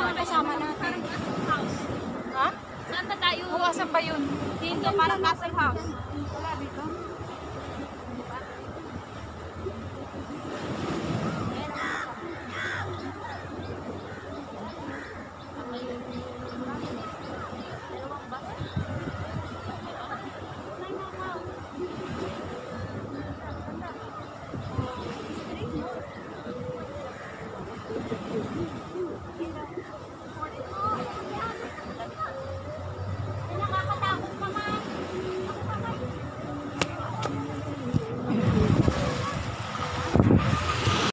mga kasama natin. Parang castle house. Ha? Saan ba tayo? Oo, asan ba yun? Dito, parang castle house. きれいだ。